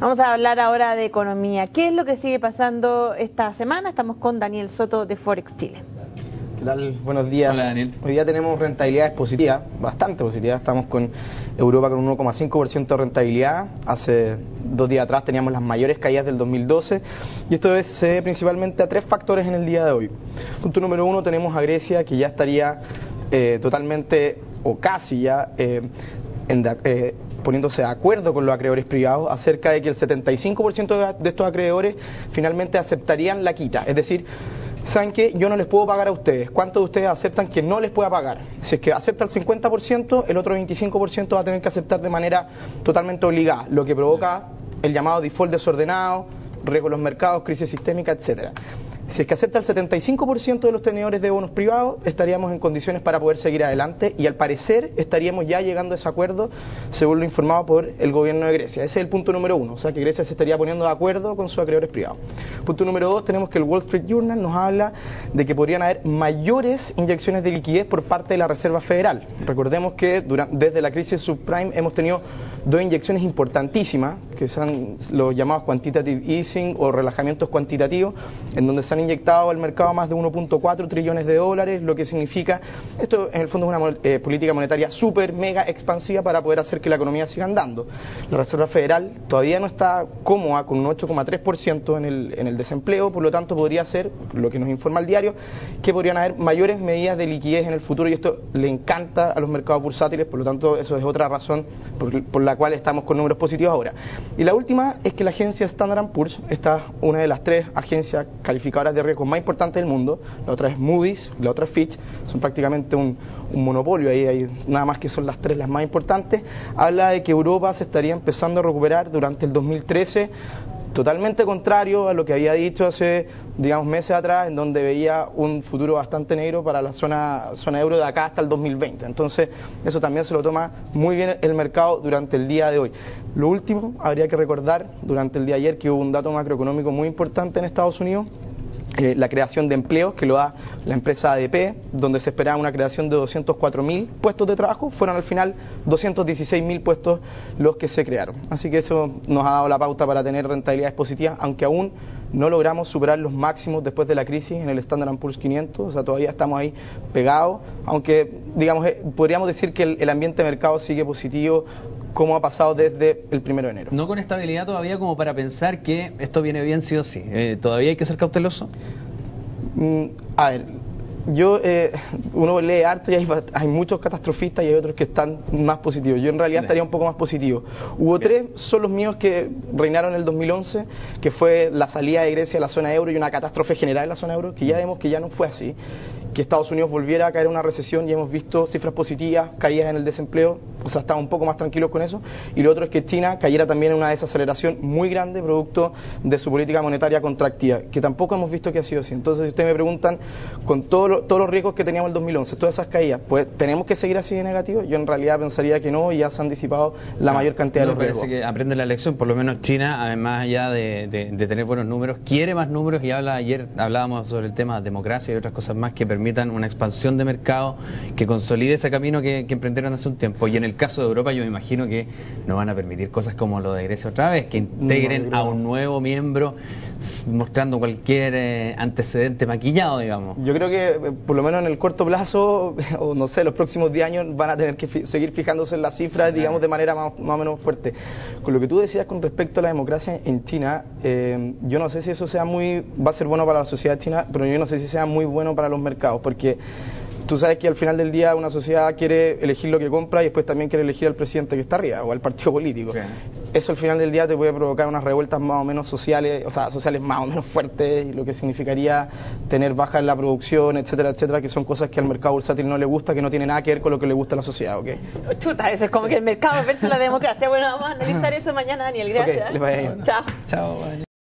Vamos a hablar ahora de economía. ¿Qué es lo que sigue pasando esta semana? Estamos con Daniel Soto de Forex Chile. ¿Qué tal? Buenos días. Hola, Daniel. Hoy día tenemos rentabilidades positivas, bastante positivas. Estamos con Europa con un 1,5% de rentabilidad. Hace dos días atrás teníamos las mayores caídas del 2012. Y esto es se debe principalmente a tres factores en el día de hoy. Punto número uno, tenemos a Grecia que ya estaría eh, totalmente o casi ya eh, en, eh, poniéndose de acuerdo con los acreedores privados acerca de que el 75% de estos acreedores finalmente aceptarían la quita. Es decir, ¿saben qué? Yo no les puedo pagar a ustedes. ¿Cuántos de ustedes aceptan que no les pueda pagar? Si es que acepta el 50%, el otro 25% va a tener que aceptar de manera totalmente obligada, lo que provoca el llamado default desordenado, riesgo en los mercados, crisis sistémica, etcétera. Si es que acepta el 75% de los tenedores de bonos privados, estaríamos en condiciones para poder seguir adelante y al parecer estaríamos ya llegando a ese acuerdo, según lo informado por el gobierno de Grecia. Ese es el punto número uno, o sea que Grecia se estaría poniendo de acuerdo con sus acreedores privados. Punto número dos, tenemos que el Wall Street Journal nos habla de que podrían haber mayores inyecciones de liquidez por parte de la Reserva Federal. Recordemos que desde la crisis subprime hemos tenido dos inyecciones importantísimas, que son los llamados quantitative easing o relajamientos cuantitativos, en donde se han inyectado al mercado más de 1.4 trillones de dólares, lo que significa, esto en el fondo es una eh, política monetaria súper, mega expansiva para poder hacer que la economía siga andando. La Reserva Federal todavía no está cómoda con un 8,3% en el, desempleo, por lo tanto podría ser, lo que nos informa el diario, que podrían haber mayores medidas de liquidez en el futuro y esto le encanta a los mercados bursátiles, por lo tanto eso es otra razón por, por la cual estamos con números positivos ahora. Y la última es que la agencia Standard Poor's, está una de las tres agencias calificadoras de riesgo más importantes del mundo, la otra es Moody's, la otra es Fitch, son prácticamente un, monopolio, ahí hay nada más que son las tres las más importantes, habla de que Europa se estaría empezando a recuperar durante el 2013 totalmente contrario a lo que había dicho hace, digamos, meses atrás, en donde veía un futuro bastante negro para la zona, zona euro de acá hasta el 2020. Entonces, eso también se lo toma muy bien el mercado durante el día de hoy. Lo último, habría que recordar durante el día de ayer que hubo un dato macroeconómico muy importante en Estados Unidos, eh, la creación de empleos que lo da la empresa ADP, donde se esperaba una creación de 204.000 puestos de trabajo, fueron al final 216.000 puestos los que se crearon. Así que eso nos ha dado la pauta para tener rentabilidades positivas, aunque aún no logramos superar los máximos después de la crisis en el Standard Poor's 500, o sea, todavía estamos ahí pegados, aunque digamos eh, podríamos decir que el, ambiente de mercado sigue positivo como ha pasado desde el primero de enero. No con estabilidad todavía como para pensar que esto viene bien sí o sí. Eh, ¿Todavía hay que ser cauteloso? Mm, a ver, yo, eh, uno lee harto y hay, muchos catastrofistas y hay otros que están más positivos. Yo en realidad estaría un poco más positivo. Hubo tres, son los míos que reinaron en el 2011, que fue la salida de Grecia a la zona euro y una catástrofe general en la zona euro, que ya vemos que ya no fue así que Estados Unidos volviera a caer en una recesión y hemos visto cifras positivas, caídas en el desempleo, o sea, estamos un poco más tranquilos con eso. Y lo otro es que China cayera también en una desaceleración muy grande producto de su política monetaria contractiva, que tampoco hemos visto que ha sido así. Entonces, si ustedes me preguntan, con todos los riesgos que teníamos en el 2011, todas esas caídas, pues tenemos que seguir así de negativo. Yo en realidad pensaría que no y ya se han disipado la mayor cantidad de los riesgos. que aprende la lección, por lo menos China, además ya de, de, tener buenos números, quiere más números y habla ayer hablábamos sobre el tema de democracia y otras cosas más que permitan una expansión de mercado que consolide ese camino que, emprendieron hace un tiempo. Y en el caso de Europa yo me imagino que no van a permitir cosas como lo de Grecia otra vez, que integren a un nuevo miembro mostrando cualquier eh, antecedente maquillado, digamos. Yo creo que eh, por lo menos en el corto plazo, o no sé, los próximos 10 años van a tener que seguir fijándose en las cifras, digamos, de manera más, o menos fuerte. Con lo que tú decías con respecto a la democracia en China, eh, yo no sé si eso sea muy, va a ser bueno para la sociedad china, pero yo no sé si sea muy bueno para los mercados, porque tú sabes que al final del día una sociedad quiere elegir lo que compra y después también quiere elegir al presidente que está arriba o al partido político. Eso al final del día te puede provocar unas revueltas más o menos sociales, o sea, sociales más o menos fuertes, lo que significaría tener baja en la producción, etcétera, etcétera, que son cosas que al mercado bursátil no le gusta, que no tiene nada que ver con lo que le gusta a la sociedad, ¿ok? Chuta, eso es como que el mercado versus la democracia. Bueno, vamos a analizar eso mañana, Daniel. Gracias. Chao. Chao.